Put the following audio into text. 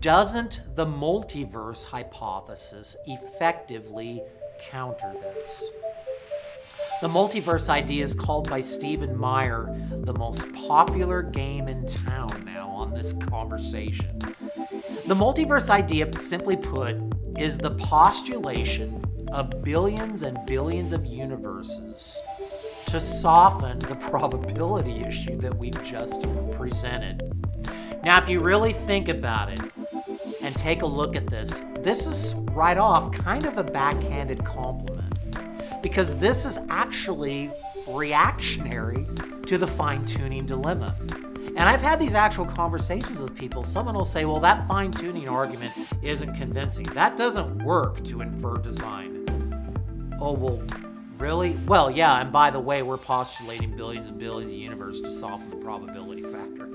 Doesn't the multiverse hypothesis effectively counter this? The multiverse idea is called by Stephen Meyer the most popular game in town now on this conversation. The multiverse idea, simply put, is the postulation of billions and billions of universes to soften the probability issue that we've just presented. Now, if you really think about it and take a look at this, this is right off kind of a backhanded compliment because this is actually reactionary to the fine tuning dilemma. And I've had these actual conversations with people. Someone will say, well, that fine tuning argument isn't convincing. That doesn't work to infer design. Oh, well, really? Well, yeah, and by the way, we're postulating billions and billions of universe to soften the probability factor.